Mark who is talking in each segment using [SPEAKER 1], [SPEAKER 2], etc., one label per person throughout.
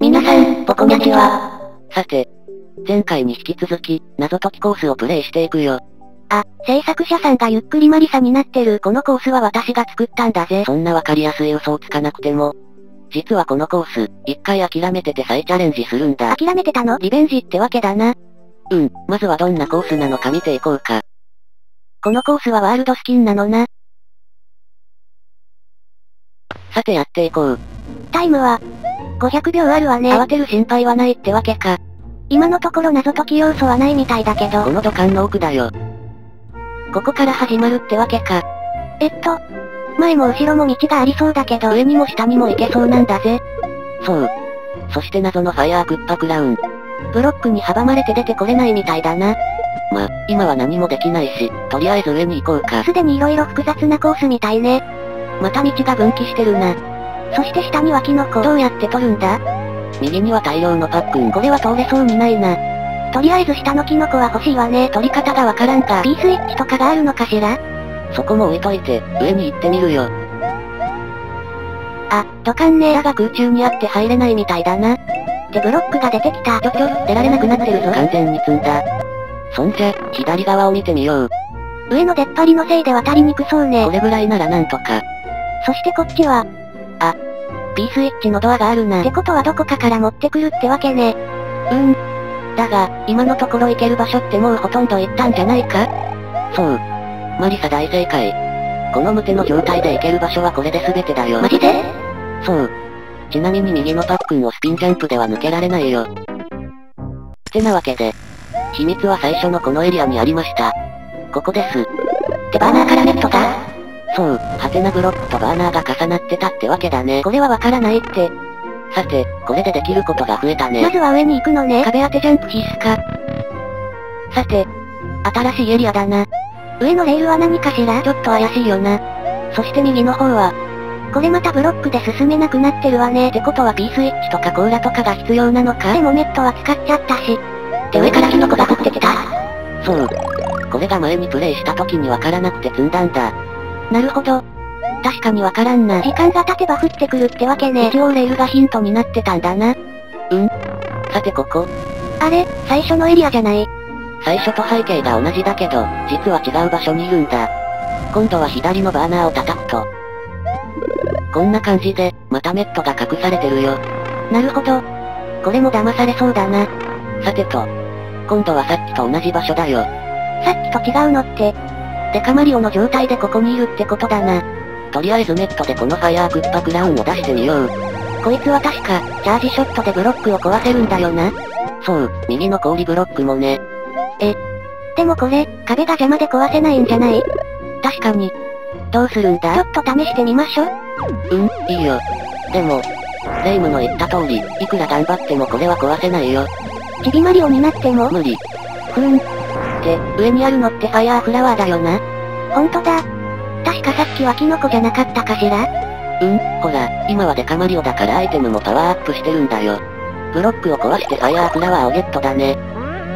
[SPEAKER 1] 皆さん、ポコニャチは？
[SPEAKER 2] さて、前回に引き続き、謎解きコースをプレイしていくよ。
[SPEAKER 1] あ、制作者さんがゆっくりマリサになってるこのコースは私が作ったんだぜ。
[SPEAKER 2] そんなわかりやすい嘘をつかなくても。実はこのコース、一回諦めてて再チャレンジするんだ。
[SPEAKER 1] 諦めてたの？リベンジってわけだな。
[SPEAKER 2] うん、まずはどんなコースなのか見ていこうか。
[SPEAKER 1] このコースはワールドスキンなのな。
[SPEAKER 2] さてやっていこう。
[SPEAKER 1] タイムは、500秒あるわね。
[SPEAKER 2] 慌てる心配はないってわけか。
[SPEAKER 1] 今のところ謎解き要素はないみたいだけど。
[SPEAKER 2] この土管の奥だよ。ここから始まるってわけか。
[SPEAKER 1] えっと、前も後ろも道がありそうだけど、
[SPEAKER 2] 上にも下にも行けそうなんだぜ。そう。そして謎のファイヤークッパクラウン。ブロックに阻まれて出てこれないみたいだな。ま、今は何もできないし、とりあえず上に行こうか。
[SPEAKER 1] すでに色々複雑なコースみたいね。
[SPEAKER 2] また道が分岐してるな。
[SPEAKER 1] そして下にはキノコ。どうやって取るんだ？
[SPEAKER 2] 右には大量のパックン。
[SPEAKER 1] これは通れそうにないな。とりあえず下のキノコは欲しいわね。
[SPEAKER 2] 取り方がわからんか。
[SPEAKER 1] P スイッチとかがあるのかしら？
[SPEAKER 2] そこも置いといて、上に行ってみるよ。
[SPEAKER 1] あ、土管ね
[SPEAKER 2] だが空中にあって入れないみたいだな。
[SPEAKER 1] でブロックが出てきた。
[SPEAKER 2] ちょちょ、出られなくなってるぞ。完全に積んだ。そんじゃ、左側を見てみよう。
[SPEAKER 1] 上の出っ張りのせいで渡りにくそうね。
[SPEAKER 2] これぐらいならなんとか。
[SPEAKER 1] そしてこっちは、
[SPEAKER 2] あ、P スイッチのドアがあるな。
[SPEAKER 1] ってことはどこかから持ってくるってわけね。
[SPEAKER 2] うん。だが、今のところ行ける場所ってもうほとんど行ったんじゃないか？そう。マリサ大正解。この無手の状態で行ける場所はこれで全てだよ。
[SPEAKER 1] マジで？
[SPEAKER 2] そう。ちなみに右のパックンをスピンジャンプでは抜けられないよ。ってなわけで、秘密は最初のこのエリアにありました。ここです。
[SPEAKER 1] でバーナーからネ
[SPEAKER 2] そう、ハテナブロックとバーナーが重なってたってわけだね。
[SPEAKER 1] これはわからないって。
[SPEAKER 2] さて、これでできることが増えたね。
[SPEAKER 1] まずは上に行くのね。
[SPEAKER 2] 壁当てジャンプ必須か。さて、新しいエリアだな。
[SPEAKER 1] 上のレールは何かしら？
[SPEAKER 2] ちょっと怪しいよな。そして右の方は、
[SPEAKER 1] これまたブロックで進めなくなってるわね。
[SPEAKER 2] ってことは P スイッチとかコーラとかが必要なのか？
[SPEAKER 1] でもネットは使っちゃったし。
[SPEAKER 2] で上からキノコが降ってきたそう。これが前にプレイした時にわからなくて積んだんだ。
[SPEAKER 1] なるほど。
[SPEAKER 2] 確かにわからんな。
[SPEAKER 1] 時間が経てば降ってくるってわけね。
[SPEAKER 2] 一応レールがヒントになってたんだな。うん。さてここ。
[SPEAKER 1] あれ、最初のエリアじゃない。
[SPEAKER 2] 最初と背景が同じだけど、実は違う場所にいるんだ。今度は左のバーナーを叩くと。こんな感じで、またメットが隠されてるよ。
[SPEAKER 1] なるほど。
[SPEAKER 2] これも騙されそうだな。さてと。今度はさっきと同じ場所だよ。
[SPEAKER 1] さっきと違うのって。
[SPEAKER 2] デカマリオの状態でここにいるってことだな。とりあえずネットでこのファイヤークッパクラウンを出してみよう。こいつは確か、チャージショットでブロックを壊せるんだよな。そう、右の氷ブロックもね。
[SPEAKER 1] え。でもこれ、壁が邪魔で壊せないんじゃない？
[SPEAKER 2] 確かに。どうするんだ？
[SPEAKER 1] ちょっと試してみましょ。
[SPEAKER 2] うん、いいよ。でも、レイムの言った通り、いくら頑張ってもこれは壊せないよ。
[SPEAKER 1] ちびマリオになっても？
[SPEAKER 2] 無理。
[SPEAKER 1] ふーん。
[SPEAKER 2] って、上にあるのってファイヤーフラワーだよな。
[SPEAKER 1] ほんとだ。確かさっきはキノコじゃなかったかしら？
[SPEAKER 2] うん、ほら、今はデカマリオだからアイテムもパワーアップしてるんだよ。ブロックを壊してファイヤーフラワーをゲットだね。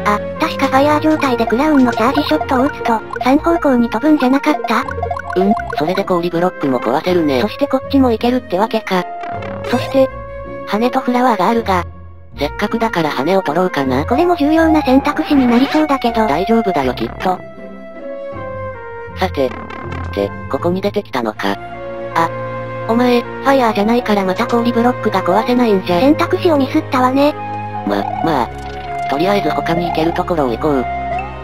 [SPEAKER 1] あ、確かファイヤー状態でクラウンのチャージショットを打つと、3方向に飛ぶんじゃなかった？
[SPEAKER 2] うん、それで氷ブロックも壊せるね。そしてこっちもいけるってわけか。そして、羽とフラワーがあるが、せっかくだから羽を取ろうかな。
[SPEAKER 1] これも重要な選択肢になりそうだけど。
[SPEAKER 2] 大丈夫だよきっと。さて、って、ここに出てきたのか。あ、お前、ファイヤーじゃないからまた氷ブロックが壊せないんじゃ。
[SPEAKER 1] 選択肢をミスったわね。
[SPEAKER 2] ま、まあ、とりあえず他に行けるところを行こう。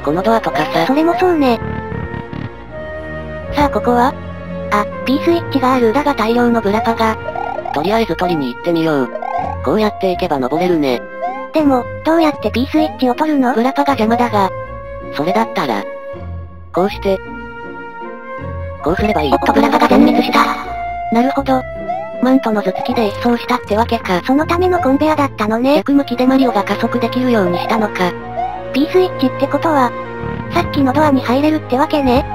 [SPEAKER 2] このドアとかさ。
[SPEAKER 1] それもそうね。
[SPEAKER 2] さあここは？
[SPEAKER 1] あ、P スイッチがある。
[SPEAKER 2] だが大量のブラパが。とりあえず取りに行ってみよう。こうやって行けば登れるね。
[SPEAKER 1] でも、どうやって P スイッチを取るの？
[SPEAKER 2] ブラパが邪魔だが。それだったら、こうして、こうすればいい。
[SPEAKER 1] おっとブラパが全滅した。
[SPEAKER 2] なるほど。マントの頭突きで一掃したってわけか。
[SPEAKER 1] そのためのコンベアだったのね。
[SPEAKER 2] 逆向きでマリオが加速できるようにしたのか。
[SPEAKER 1] P スイッチってことは、さっきのドアに入れるってわけね。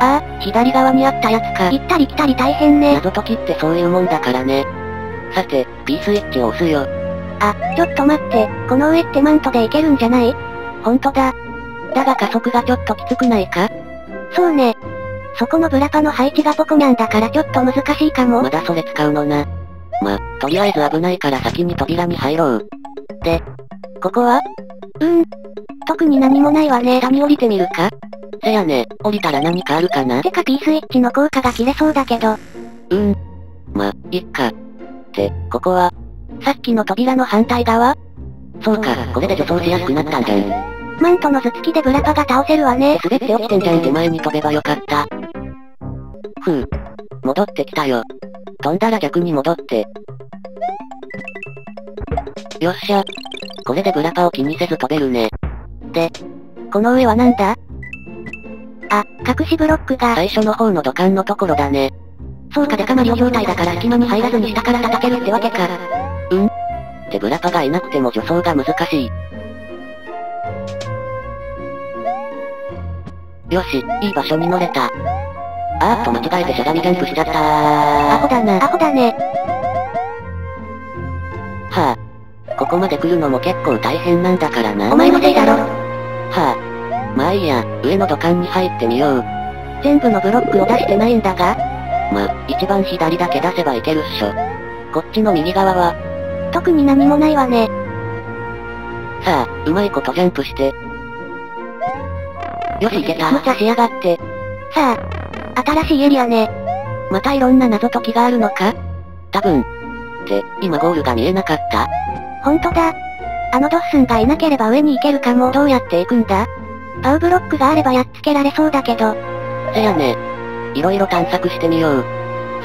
[SPEAKER 2] ああ、左側にあったやつか。
[SPEAKER 1] 行ったり来たり大変ね。
[SPEAKER 2] 謎解きってそういうもんだからね。さて、P スイッチを押すよ。
[SPEAKER 1] あ、ちょっと待って、この上ってマントで行けるんじゃない？
[SPEAKER 2] ほんとだ。だが加速がちょっときつくないか？
[SPEAKER 1] そうね。そこのブラパの配置がポコニャンだからちょっと難しいかも。
[SPEAKER 2] まだそれ使うのな。ま、とりあえず危ないから先に扉に入ろう。で、ここは？
[SPEAKER 1] うーん。特に何もないわね。
[SPEAKER 2] 下に降りてみるか？せやね、降りたら何かあるかな？
[SPEAKER 1] てか P スイッチの効果が切れそうだけど。う
[SPEAKER 2] ーん。ま、いっか。って、ここは、
[SPEAKER 1] さっきの扉の反対側？
[SPEAKER 2] そうか、これで助走しやすくなったんじゃん。
[SPEAKER 1] マントの頭突きでブラパが倒せるわね。
[SPEAKER 2] 滑って落ちてんじゃん手前に飛べばよかった。ふう。戻ってきたよ。飛んだら逆に戻って。よっしゃ。これでブラパを気にせず飛べるね。
[SPEAKER 1] で、この上はなんだ？あ、隠しブロックが。
[SPEAKER 2] 最初の方の土管のところだね。そうかデカマリオ状態だから隙間に入らずに下から叩けるってわけか。うんってブラパがいなくても助走が難しい。よし、いい場所に乗れた。あーっと間違えてしゃがみジャンプしちゃったー。
[SPEAKER 1] アホだな。アホだね。
[SPEAKER 2] はあ。ここまで来るのも結構大変なんだからな。
[SPEAKER 1] お前のせいだろ。
[SPEAKER 2] はあ。まあいいや、上の土管に入ってみよう。
[SPEAKER 1] 全部のブロックを出してないんだが
[SPEAKER 2] ま、一番左だけ出せばいけるっしょ。こっちの右側は
[SPEAKER 1] 特に何もないわね。
[SPEAKER 2] さあ、うまいことジャンプして。よし、いけた。
[SPEAKER 1] 無茶しやがって。さあ、新しいエリアね。またいろんな謎解きがあるのか？
[SPEAKER 2] 多分。って、今ゴールが見えなかった
[SPEAKER 1] ほんとだ。あのドッスンがいなければ上に行けるかも。どうやって行くんだ？パウブロックがあればやっつけられそうだけど。
[SPEAKER 2] せやね。いろいろ探索してみよう。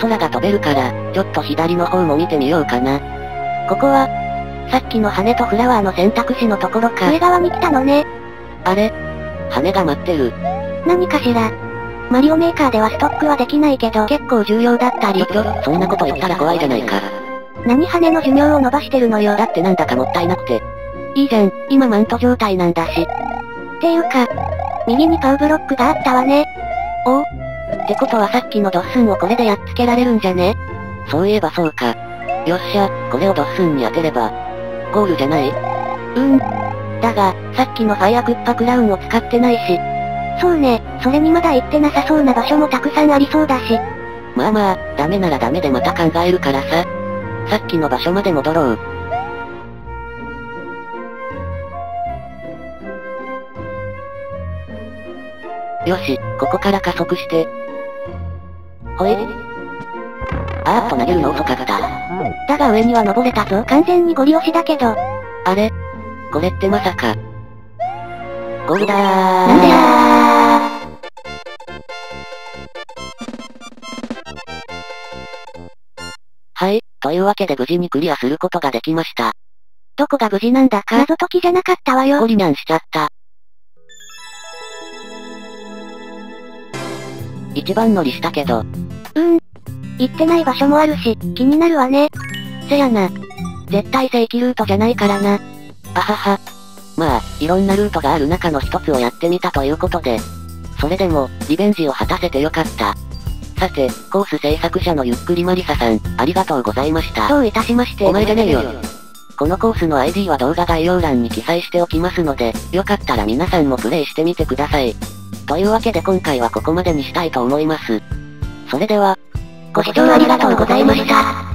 [SPEAKER 2] 空が飛べるから、ちょっと左の方も見てみようかな。
[SPEAKER 1] ここは、さっきの羽とフラワーの選択肢のところか。上側に来たのね。
[SPEAKER 2] あれ？羽が待ってる。
[SPEAKER 1] 何かしら。マリオメーカーではストックはできないけど結構重要だったり。
[SPEAKER 2] ちょそんなこと言ったら怖いじゃないか。
[SPEAKER 1] 何羽の寿命を伸ばしてるのよ。
[SPEAKER 2] だってなんだかもったいなくて。いいじゃん、今マント状態なんだし。
[SPEAKER 1] っていうか、右にパウブロックがあったわね。
[SPEAKER 2] おおってことはさっきのドッスンをこれでやっつけられるんじゃね？そういえばそうか。よっしゃ、これをドッスンに当てれば、ゴールじゃない？う
[SPEAKER 1] ーん。だが、さっきのファイアクッパクラウンを使ってないし。そうね、それにまだ行ってなさそうな場所もたくさんありそうだし。
[SPEAKER 2] まあまあ、ダメならダメでまた考えるからさ。さっきの場所まで戻ろう。よし、ここから加速して。ほい。あーっと投げるの遅かった。
[SPEAKER 1] だが上には登れたぞ。完全にゴリ押しだけど。
[SPEAKER 2] あれ？これってまさか。ゴールだー。
[SPEAKER 1] なんでやー。
[SPEAKER 2] はい、というわけで無事にクリアすることができました。
[SPEAKER 1] どこが無事なんだ？か？謎解きじゃなかったわよ。
[SPEAKER 2] ゴリニャンしちゃった。一番乗りしたけど。う
[SPEAKER 1] ーん。行ってない場所もあるし、気になるわね。
[SPEAKER 2] せやな。絶対正規ルートじゃないからな。あはは。まあ、いろんなルートがある中の一つをやってみたということで。それでも、リベンジを果たせてよかった。さて、コース制作者のゆっくりマリサさん、ありがとうございました。
[SPEAKER 1] どういたしまして。
[SPEAKER 2] お前じゃねえよ。このコースの ID は動画概要欄に記載しておきますので、よかったら皆さんもプレイしてみてください。というわけで今回はここまでにしたいと思います。それでは、
[SPEAKER 1] ご視聴ありがとうございました。